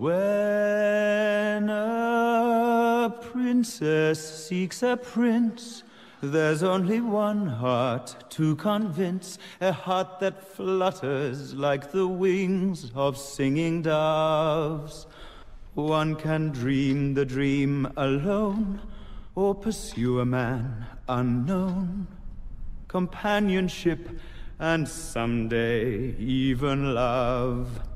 When a princess seeks a prince, there's only one heart to convince, a heart that flutters like the wings of singing doves. One can dream the dream alone, or pursue a man unknown. Companionship, and someday even love.